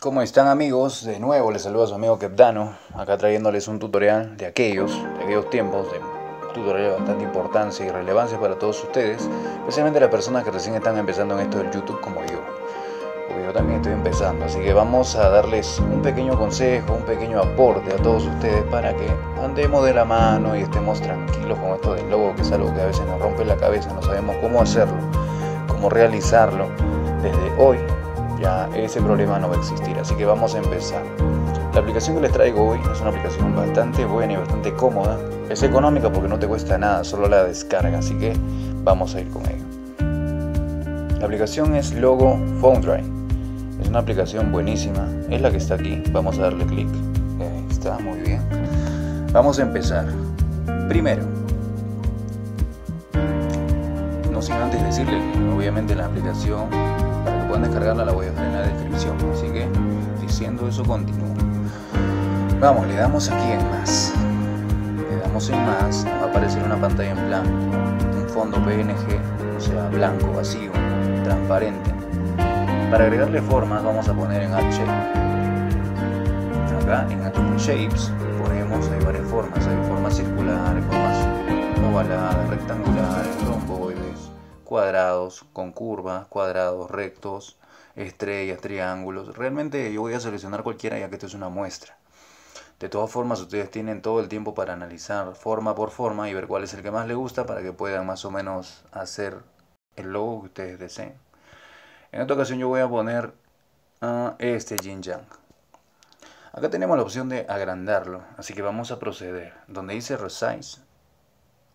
¿Cómo están amigos? De nuevo les saludo a su amigo Kepdano, acá trayéndoles un tutorial de aquellos, de aquellos tiempos, de tutorial de bastante importancia y relevancia para todos ustedes, especialmente las personas que recién están empezando en esto del YouTube como yo, porque yo también estoy empezando, así que vamos a darles un pequeño consejo, un pequeño aporte a todos ustedes para que andemos de la mano y estemos tranquilos con esto del logo, que es algo que a veces nos rompe la cabeza, no sabemos cómo hacerlo, cómo realizarlo desde hoy ya ese problema no va a existir. Así que vamos a empezar. La aplicación que les traigo hoy es una aplicación bastante buena y bastante cómoda. Es económica porque no te cuesta nada, solo la descarga. Así que vamos a ir con ello. La aplicación es Logo Drive Es una aplicación buenísima. Es la que está aquí. Vamos a darle clic. está, muy bien. Vamos a empezar. Primero, no sin antes decirle que obviamente la aplicación pueden descargarla, la voy a dejar en la descripción. Así que diciendo eso continúo. Vamos, le damos aquí en más. Le damos en más, va a aparecer una pantalla en blanco, un fondo PNG, o sea, blanco, vacío, transparente. Para agregarle formas vamos a poner en H. Acá en Atom Shapes ponemos, hay varias formas, hay formas circulares, formas ovaladas, rectangulares, cuadrados con curvas, cuadrados rectos, estrellas, triángulos. Realmente yo voy a seleccionar cualquiera ya que esto es una muestra. De todas formas, ustedes tienen todo el tiempo para analizar forma por forma y ver cuál es el que más les gusta para que puedan más o menos hacer el logo que ustedes deseen. En esta ocasión yo voy a poner uh, este Yin Yang. Acá tenemos la opción de agrandarlo, así que vamos a proceder. Donde dice Resize,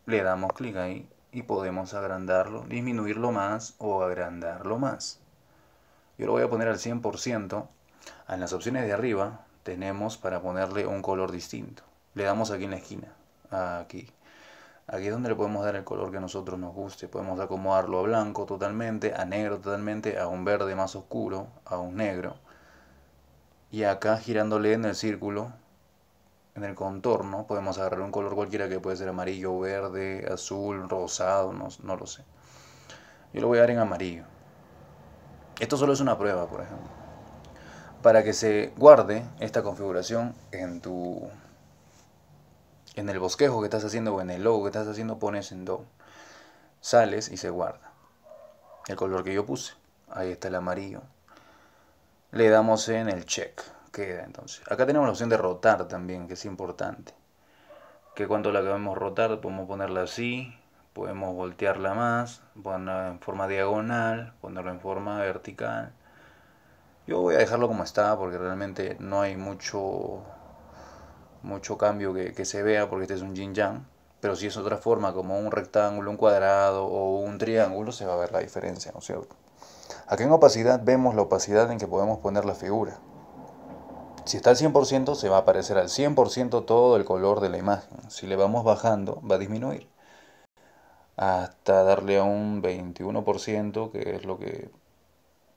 le damos clic ahí y podemos agrandarlo, disminuirlo más o agrandarlo más. Yo lo voy a poner al 100%. En las opciones de arriba tenemos para ponerle un color distinto. Le damos aquí en la esquina, aquí. Aquí es donde le podemos dar el color que a nosotros nos guste. Podemos acomodarlo a blanco totalmente, a negro totalmente, a un verde más oscuro, a un negro. Y acá girándole en el círculo en el contorno podemos agarrar un color cualquiera que puede ser amarillo, verde, azul, rosado, no, no, lo sé. Yo lo voy a dar en amarillo. Esto solo es una prueba, por ejemplo. Para que se guarde esta configuración en tu en el bosquejo que estás haciendo o en el logo que estás haciendo pones en do. Sales y se guarda. El color que yo puse. Ahí está el amarillo. Le damos en el check queda entonces. Acá tenemos la opción de rotar también, que es importante. Que cuando la acabemos rotar podemos ponerla así, podemos voltearla más, ponerla en forma diagonal, ponerla en forma vertical. Yo voy a dejarlo como está porque realmente no hay mucho mucho cambio que, que se vea porque este es un yin yang. Pero si es otra forma, como un rectángulo, un cuadrado o un triángulo, se va a ver la diferencia, ¿no es cierto? Aquí en opacidad vemos la opacidad en que podemos poner la figura. Si está al 100% se va a aparecer al 100% todo el color de la imagen. Si le vamos bajando va a disminuir. Hasta darle a un 21% que es lo que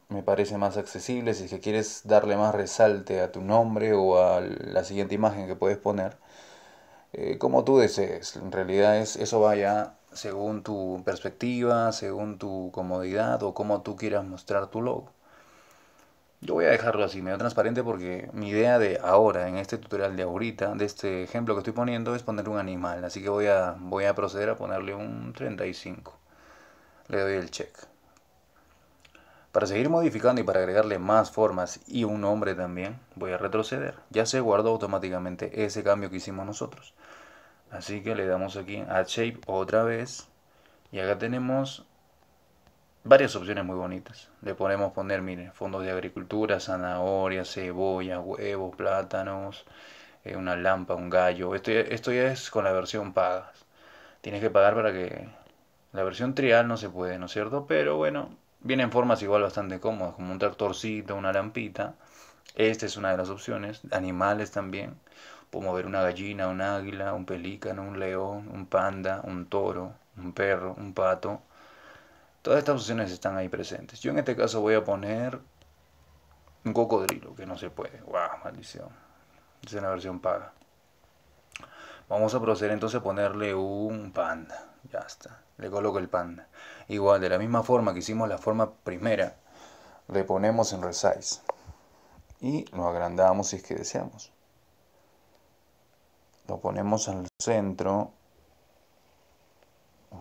me parece más accesible. Si quieres darle más resalte a tu nombre o a la siguiente imagen que puedes poner. Eh, como tú desees. En realidad es, eso vaya según tu perspectiva, según tu comodidad o como tú quieras mostrar tu logo. Yo voy a dejarlo así, medio transparente, porque mi idea de ahora, en este tutorial de ahorita, de este ejemplo que estoy poniendo, es poner un animal. Así que voy a, voy a proceder a ponerle un 35. Le doy el check. Para seguir modificando y para agregarle más formas y un nombre también, voy a retroceder. Ya se guardó automáticamente ese cambio que hicimos nosotros. Así que le damos aquí a Shape otra vez. Y acá tenemos varias opciones muy bonitas. Le podemos poner, miren, fondos de agricultura, zanahoria, cebolla, huevos, plátanos, eh, una lampa, un gallo. Esto ya, esto ya es con la versión paga. Tienes que pagar para que... La versión trial no se puede, ¿no es cierto? Pero bueno, vienen formas igual bastante cómodas, como un tractorcito, una lampita. Esta es una de las opciones. Animales también. Podemos ver una gallina, un águila, un pelícano, un león, un panda, un toro, un perro, un pato Todas estas opciones están ahí presentes. Yo en este caso voy a poner un cocodrilo, que no se puede. ¡Wow! Maldición. Es una versión paga. Vamos a proceder entonces a ponerle un panda. Ya está. Le coloco el panda. Igual, de la misma forma que hicimos la forma primera, le ponemos en resize. y lo agrandamos si es que deseamos. Lo ponemos al centro.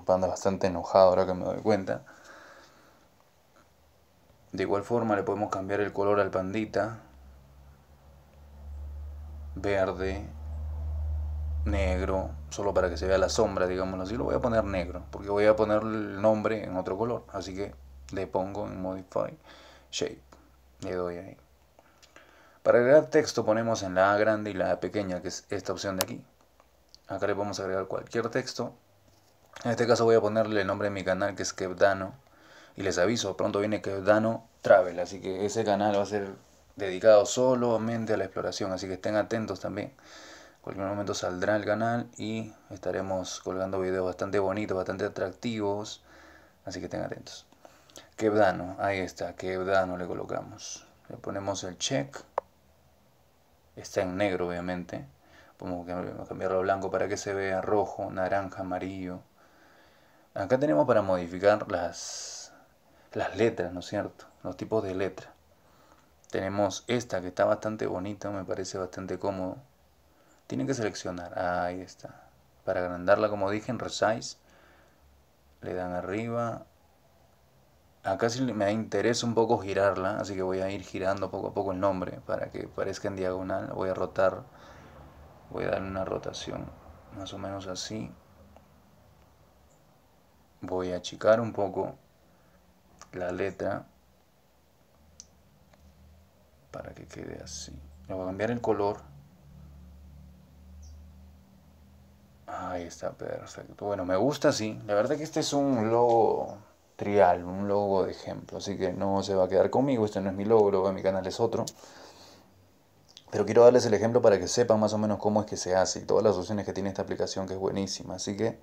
Panda bastante enojado ahora que me doy cuenta. De igual forma le podemos cambiar el color al pandita. Verde, negro, solo para que se vea la sombra, digámoslo así. Lo voy a poner negro, porque voy a poner el nombre en otro color. Así que le pongo en Modify Shape. Le doy ahí. Para agregar texto ponemos en la A grande y la A pequeña, que es esta opción de aquí. Acá le podemos agregar cualquier texto. En este caso voy a ponerle el nombre de mi canal, que es Kevdano. Y les aviso, pronto viene Kevdano Travel, así que ese canal va a ser dedicado solamente a la exploración, así que estén atentos también. En cualquier momento saldrá el canal y estaremos colgando videos bastante bonitos, bastante atractivos, así que estén atentos. Kevdano, ahí está, Kevdano le colocamos. Le ponemos el check está en negro obviamente. Podemos cambiarlo a blanco para que se vea rojo, naranja, amarillo. Acá tenemos para modificar las, las letras, ¿no es cierto? Los tipos de letra. Tenemos esta que está bastante bonita, me parece bastante cómodo. Tienen que seleccionar, ahí está. Para agrandarla, como dije, en Resize, le dan arriba, Acá sí me interesa un poco girarla, así que voy a ir girando poco a poco el nombre para que parezca en diagonal. Voy a rotar, voy a dar una rotación más o menos así. Voy a achicar un poco la letra para que quede así. Le voy a cambiar el color. Ahí está, perfecto. Bueno, me gusta así. La verdad que este es un logo trial, un logo de ejemplo. Así que no se va a quedar conmigo, este no es mi logo, mi canal es otro. Pero quiero darles el ejemplo para que sepan más o menos cómo es que se hace y todas las opciones que tiene esta aplicación que es buenísima. Así que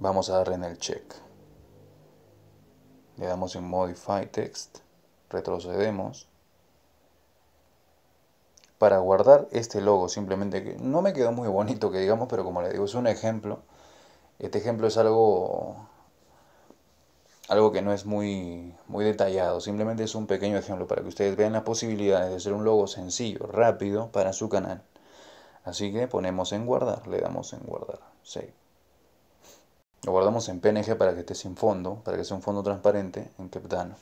vamos a darle en el check. Le damos en Modify Text, retrocedemos. Para guardar este logo, simplemente que no me quedó muy bonito que digamos, pero como le digo, es un ejemplo. Este ejemplo es algo algo que no es muy, muy detallado, simplemente es un pequeño ejemplo para que ustedes vean las posibilidades de hacer un logo sencillo, rápido para su canal. Así que ponemos en guardar, le damos en guardar, save. Lo guardamos en PNG para que esté sin fondo, para que sea un fondo transparente en Kepdano.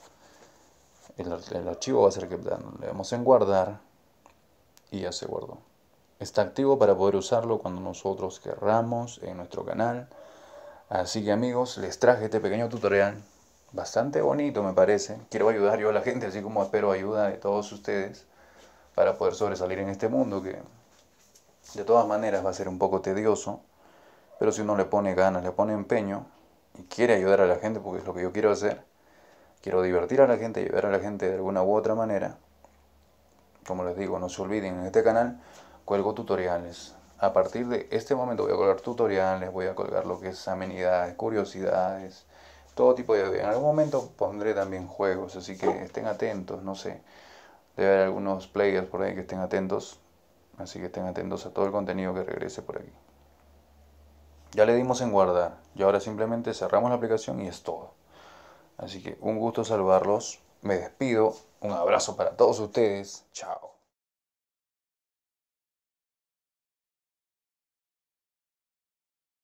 El, el archivo va a ser Kepdano. Le damos en guardar y ya se guardó. Está activo para poder usarlo cuando nosotros querramos en nuestro canal. Así que amigos, les traje este pequeño tutorial bastante bonito me parece. Quiero ayudar yo a la gente, así como espero ayuda de todos ustedes para poder sobresalir en este mundo que de todas maneras va a ser un poco tedioso, pero si uno le pone ganas, le pone empeño y quiere ayudar a la gente, porque es lo que yo quiero hacer, quiero divertir a la gente, ayudar a la gente de alguna u otra manera, como les digo, no se olviden, en este canal cuelgo tutoriales. A partir de este momento voy a colgar tutoriales, voy a colgar lo que es amenidades, curiosidades, todo tipo de... En algún momento pondré también juegos, así que estén atentos, no sé. Debe haber algunos players por ahí que estén atentos, así que estén atentos a todo el contenido que regrese por aquí. Ya le dimos en guardar y ahora simplemente cerramos la aplicación y es todo. Así que un gusto salvarlos, me despido, un abrazo para todos ustedes, chao.